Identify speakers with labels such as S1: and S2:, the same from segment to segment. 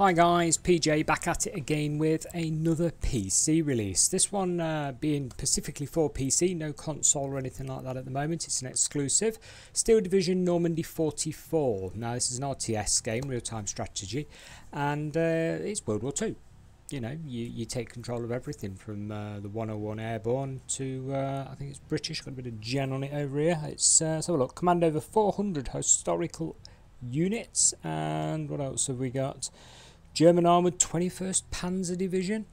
S1: Hi guys, PJ back at it again with another PC release. This one uh, being specifically for PC, no console or anything like that at the moment. It's an exclusive. Steel Division Normandy 44. Now this is an RTS game, real-time strategy, and uh, it's World War II. You know, you, you take control of everything from uh, the 101 Airborne to, uh, I think it's British, got a bit of gen on it over here. It's, uh, let's have a look, command over 400 historical units, and what else have we got? German Armoured 21st Panzer Division,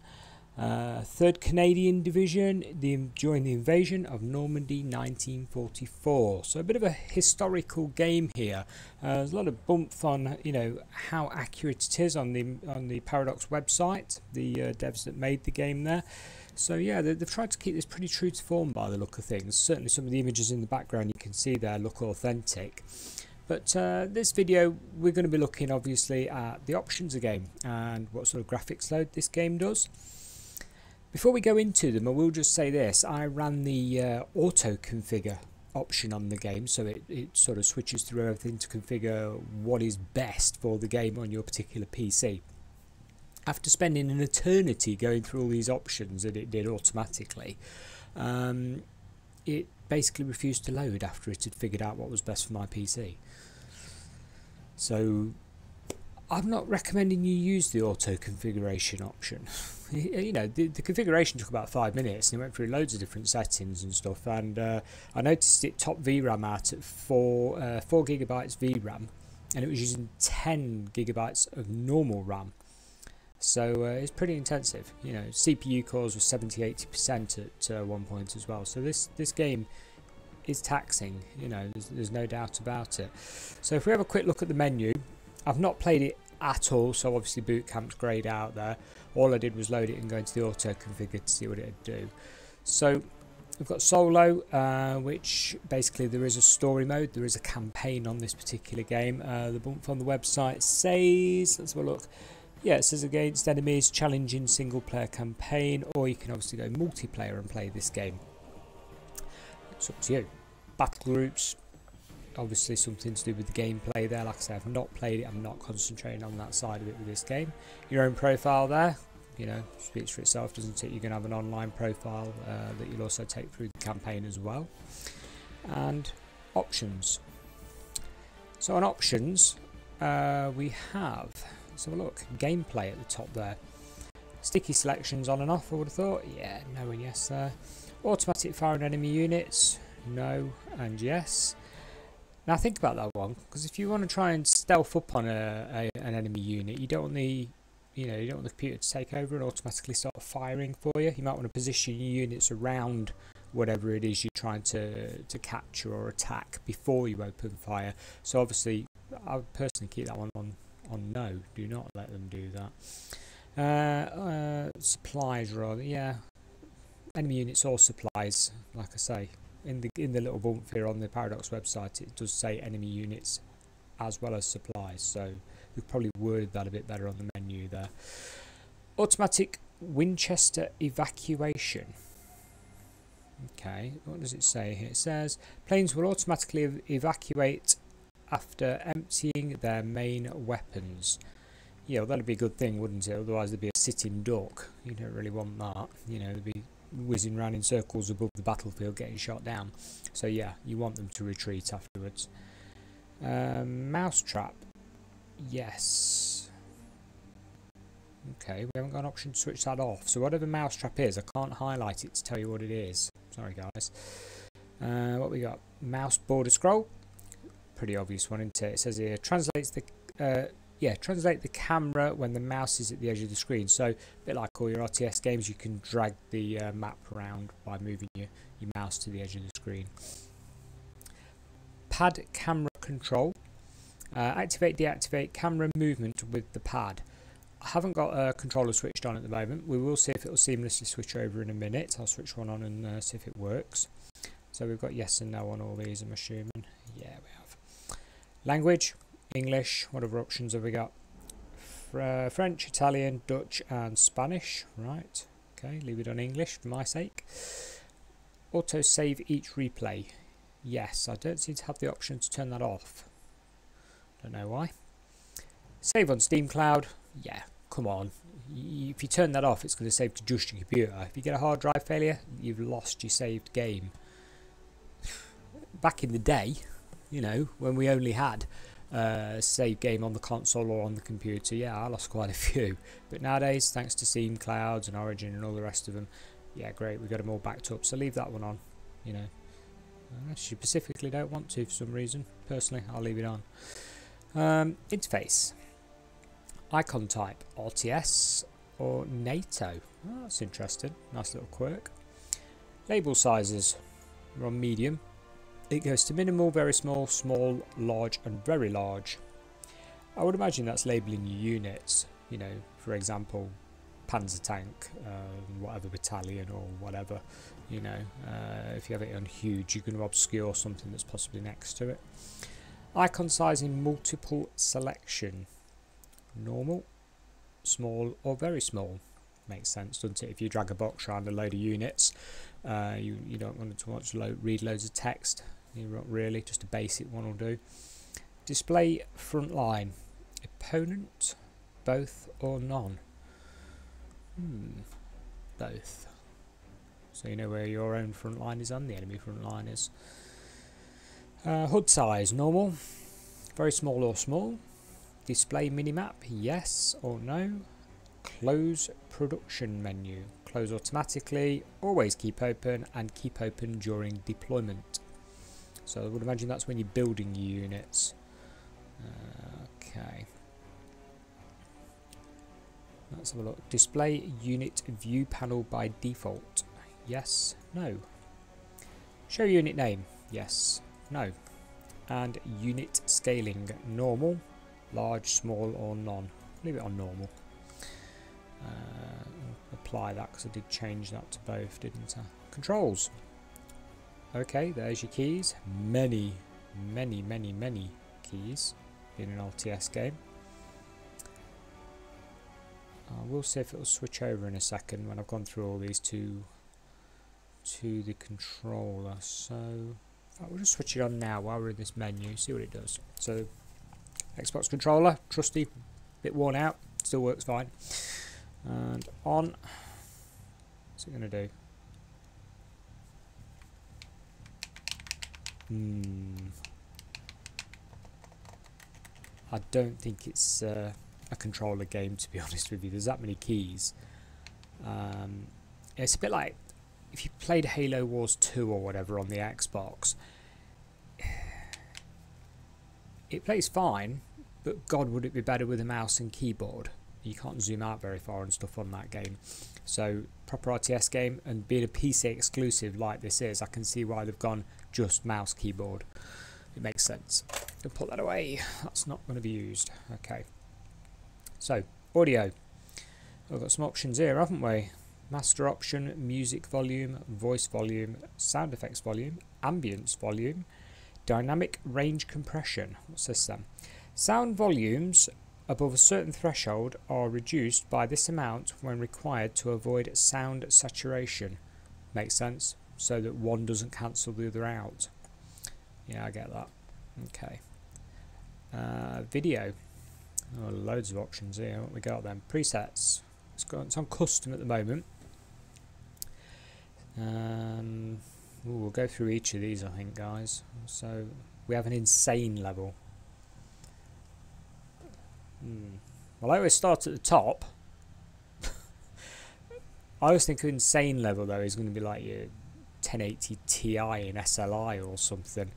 S1: uh, 3rd Canadian Division the, during the invasion of Normandy 1944. So a bit of a historical game here. Uh, there's a lot of bump on you know how accurate it is on the on the Paradox website, the uh, devs that made the game there. So yeah, they, have tried to keep this pretty true to form by the look of things. Certainly some of the images in the background you can see there look authentic. But uh, this video we're going to be looking obviously at the options again and what sort of graphics load this game does. Before we go into them I will just say this, I ran the uh, auto configure option on the game so it, it sort of switches through everything to configure what is best for the game on your particular PC. After spending an eternity going through all these options that it did automatically, um, it basically refused to load after it had figured out what was best for my PC. So I'm not recommending you use the auto configuration option. you know, the, the, configuration took about five minutes and it went through loads of different settings and stuff. And uh, I noticed it top VRAM out at four, uh, four gigabytes VRAM and it was using 10 gigabytes of normal RAM. So uh, it's pretty intensive. You know, CPU cores were 70 80% at uh, one point as well. So this, this game is taxing, you know, there's, there's no doubt about it. So if we have a quick look at the menu, I've not played it at all, so obviously boot camp's grayed out there. All I did was load it and go into the auto configure to see what it'd do. So we've got solo, uh, which basically there is a story mode, there is a campaign on this particular game. Uh, the bump on the website says, let's have a look. Yeah, it says against enemies, challenging single player campaign, or you can obviously go multiplayer and play this game. It's up to you battle groups. Obviously something to do with the gameplay there. Like I say I've not played it. I'm not concentrating on that side of it with this game. Your own profile there you know speaks for itself doesn't it? You're going to have an online profile uh, that you'll also take through the campaign as well. And options. So on options uh, we have let's have a look gameplay at the top there. Sticky selections on and off I would have thought. Yeah no and yes there automatic firing enemy units no, and yes. Now think about that one, because if you want to try and stealth up on a, a, an enemy unit, you don't want the you know you don't want the computer to take over and automatically start firing for you. You might want to position your units around whatever it is you're trying to to capture or attack before you open fire. So obviously, I would personally keep that one on on no. Do not let them do that. Uh, uh, supplies rather, yeah. Enemy units or supplies, like I say in the in the little bump here on the Paradox website, it does say enemy units as well as supplies. So we've probably worded that a bit better on the menu there. Automatic Winchester evacuation. Okay, what does it say here? It says planes will automatically ev evacuate after emptying their main weapons. Yeah, well, that'd be a good thing, wouldn't it? Otherwise, there'd be a sitting duck. You don't really want that. You know, there'd be whizzing around in circles above the battlefield getting shot down. So yeah, you want them to retreat afterwards. Um, mousetrap. Yes. Okay, we haven't got an option to switch that off. So whatever mousetrap is, I can't highlight it to tell you what it is. Sorry guys. Uh, what we got? Mouse border scroll. Pretty obvious one, isn't it? It says here, translates the... Uh, yeah, translate the camera when the mouse is at the edge of the screen. So, a bit like all your RTS games, you can drag the uh, map around by moving your, your mouse to the edge of the screen. Pad camera control. Uh, activate, deactivate camera movement with the pad. I haven't got a controller switched on at the moment. We will see if it will seamlessly switch over in a minute. I'll switch one on and uh, see if it works. So we've got yes and no on all these, I'm assuming. Yeah, we have. Language, English. What other options have we got? Uh, French, Italian, Dutch and Spanish. Right. Okay, leave it on English for my sake. Auto save each replay. Yes, I don't seem to have the option to turn that off. Don't know why. Save on Steam Cloud. yeah, come on. If you turn that off, it's going to save to just your computer. If you get a hard drive failure, you've lost your saved game. Back in the day, you know, when we only had uh, save game on the console or on the computer, yeah, I lost quite a few. But nowadays, thanks to Steam, Clouds, and Origin, and all the rest of them, yeah, great, we've got them all backed up. So leave that one on, you know. Unless you specifically don't want to for some reason. Personally, I'll leave it on. Um, interface. Icon type, RTS or NATO. Oh, that's interesting. Nice little quirk. Label sizes. We're on medium. It goes to minimal, very small, small, large and very large. I would imagine that's labelling your units. You know, for example, panzer tank, um, whatever battalion or whatever. You know, uh, if you have it on huge, you can obscure something that's possibly next to it. Icon size in multiple selection. Normal, small or very small. Makes sense, doesn't it? If you drag a box around a load of units, uh, you, you don't want to watch lo read loads of text. Not really, just a basic one will do. Display front line. Opponent, both or none. Hmm, both. So you know where your own front line is and the enemy front line is. Uh, size, normal. Very small or small. Display minimap, yes or no. Close production menu. Close automatically, always keep open and keep open during deployment. So I would imagine that's when you're building units. Uh, okay. Let's have a look. Display unit view panel by default. Yes, no. Show unit name. Yes, no. And unit scaling. Normal, large, small or none. Leave it on normal. Uh, apply that because I did change that to both, didn't I? Controls. Okay, there's your keys. Many, many, many, many keys in an RTS game. Uh, we'll see if it'll switch over in a second when I've gone through all these to to the controller. So we'll just switch it on now while we're in this menu, see what it does. So Xbox controller, trusty, bit worn out, still works fine. And on, what's it going to do? Hmm. I don't think it's uh, a controller game to be honest with you. There's that many keys. Um, it's a bit like if you played Halo Wars 2 or whatever on the Xbox. It plays fine, but God, would it be better with a mouse and keyboard? You can't zoom out very far and stuff on that game. So proper RTS game and being a PC exclusive like this is, I can see why they've gone just mouse keyboard. It makes sense. I'll put that away. That's not going to be used. Okay. So, audio. We've got some options here, haven't we? Master option, music volume, voice volume, sound effects volume, ambience volume, dynamic range compression. What's this then? Sound volumes above a certain threshold are reduced by this amount when required to avoid sound saturation. Makes sense? So that one doesn't cancel the other out. Yeah, I get that. Okay. Uh, video. Oh, loads of options here. What we got then? Presets. It's, got, on custom at the moment. Um, ooh, we'll go through each of these, I think, guys. So we have an insane level. Hmm. Well, I always start at the top. I always think insane level though is going to be like your 1080 Ti in SLI or something.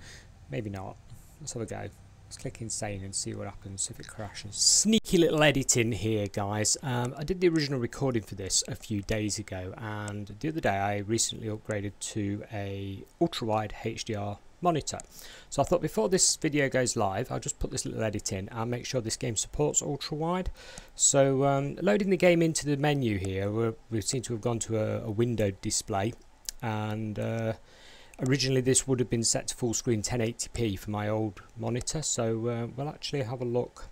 S1: Maybe not. Let's have a go. Let's click insane and see what happens if it crashes. Sneaky little editing here guys. Um, I did the original recording for this a few days ago and the other day I recently upgraded to a ultra wide HDR monitor. So I thought before this video goes live, I'll just put this little edit in and make sure this game supports ultra wide. So um, loading the game into the menu here, we seem to have gone to a, a windowed display and uh, originally this would have been set to full screen 1080p for my old monitor. So uh, we'll actually have a look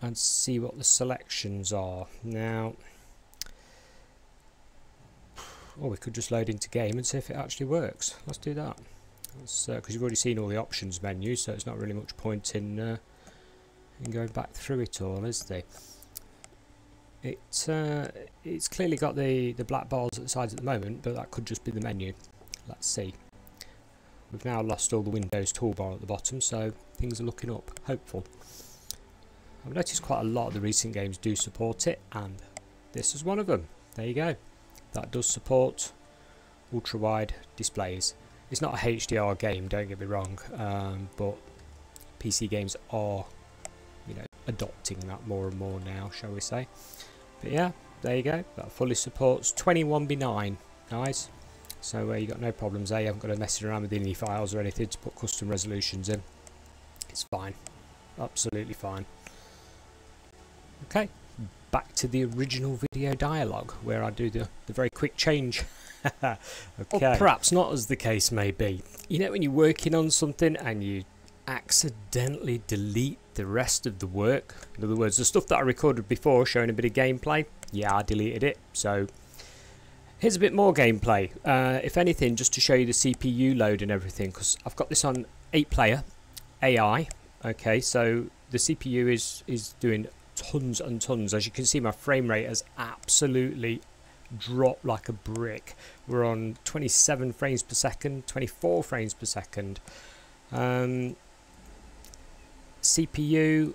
S1: and see what the selections are. Now or we could just load into game and see if it actually works. Let's do that. Because uh, you've already seen all the options menu so it's not really much point in, uh, in going back through it all is there It uh, it's clearly got the the black bars at the sides at the moment, but that could just be the menu. Let's see. We've now lost all the Windows toolbar at the bottom, so things are looking up. Hopeful. I've noticed quite a lot of the recent games do support it, and this is one of them. There you go. That does support ultra wide displays. It's not a HDR game, don't get me wrong, um, but PC games are, adopting that more and more now, shall we say. But yeah, there you go. That fully supports 21 by 9. Nice. So uh, you got no problems there. You haven't got to mess around with any files or anything to put custom resolutions in. It's fine. Absolutely fine. Okay, back to the original video dialogue where I do the, the very quick change. okay. Or perhaps not as the case may be. You know when you're working on something and you accidentally delete the rest of the work? In other words, the stuff that I recorded before showing a bit of gameplay, yeah, I deleted it. So here's a bit more gameplay. Uh, if anything, just to show you the CPU load and everything, because I've got this on 8 player AI. Okay, so the CPU is, is doing tons and tons. As you can see, my frame rate has absolutely dropped like a brick. We're on 27 frames per second, 24 frames per second. Um, CPU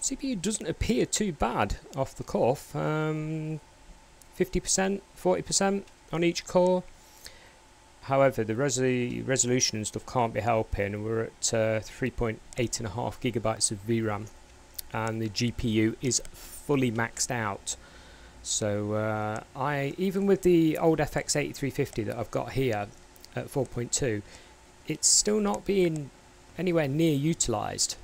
S1: CPU doesn't appear too bad off the cuff. 50%, 40% on each core. However, the resol resolution and stuff can't be helping. We're at uh, 3.8 and a half gigabytes of VRAM and the GPU is fully maxed out. So uh, I even with the old FX 8350 that I've got here at 4.2, it's still not being anywhere near utilised.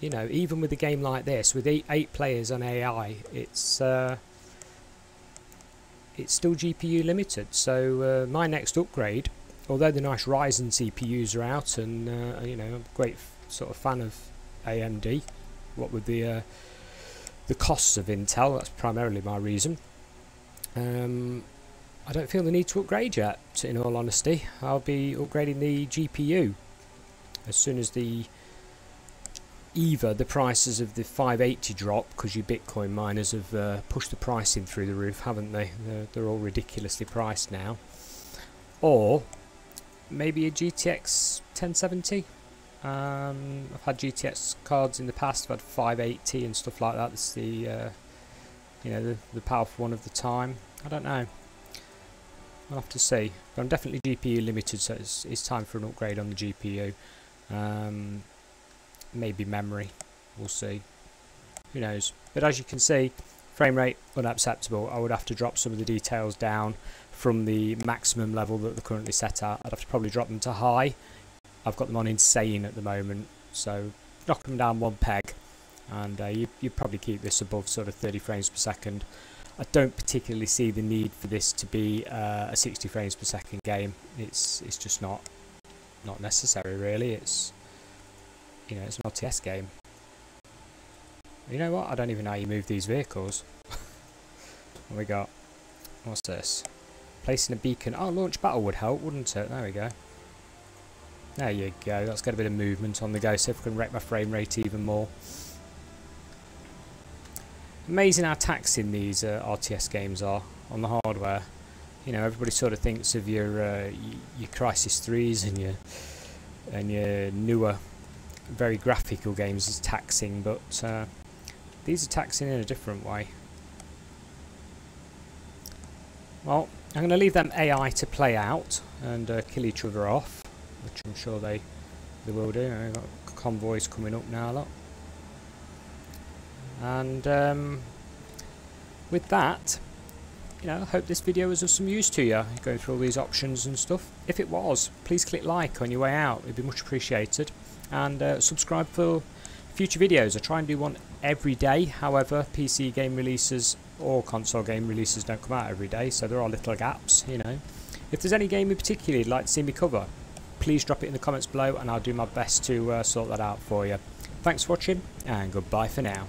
S1: You know, even with a game like this, with eight, eight players on AI, it's uh, it's still GPU limited. So uh, my next upgrade, although the nice Ryzen CPUs are out, and uh, you know, I'm a great sort of fan of AMD, what with the uh, the costs of Intel. That's primarily my reason. Um, I don't feel the need to upgrade yet. In all honesty, I'll be upgrading the GPU as soon as the either the prices of the 580 drop because you Bitcoin miners have uh, pushed the pricing through the roof, haven't they? They're, they're all ridiculously priced now. Or maybe a GTX 1070 um, I've had GTX cards in the past. I've had 580 and stuff like that. That's the uh, you know the, the powerful one of the time. I don't know. I'll have to see. But I'm definitely GPU limited, so it's, it's time for an upgrade on the GPU. Um, maybe memory. We'll see. Who knows? But as you can see, frame rate unacceptable. I would have to drop some of the details down from the maximum level that they're currently set at. I'd have to probably drop them to high I've got them on insane at the moment, so knock them down one peg, and uh, you you probably keep this above sort of 30 frames per second. I don't particularly see the need for this to be uh, a 60 frames per second game. It's it's just not not necessary really. It's you know it's an RTS game. You know what? I don't even know how you move these vehicles. what we got? What's this? Placing a beacon. Oh, launch battle would help, wouldn't it? There we go. There you go, let's get a bit of movement on the go, so if we can wreck my frame rate even more. Amazing how taxing these uh, RTS games are on the hardware. You know, everybody sort of thinks of your uh, your Crysis 3s and your and your newer, very graphical games as taxing, but uh, these are taxing in a different way. Well, I'm going to leave them AI to play out and uh, kill each other off which I'm sure they they will do. I've got convoys coming up now a lot. And um, with that, you know, hope this video was of some use to you, going through all these options and stuff. If it was, please click like on your way out, it'd be much appreciated. And uh, subscribe for future videos. I try and do one every day, however, PC game releases or console game releases don't come out every day, so there are little gaps, you know. If there's any game in particular you'd like to see me cover, please drop it in the comments below and I'll do my best to uh, sort that out for you. Thanks for watching and goodbye for now.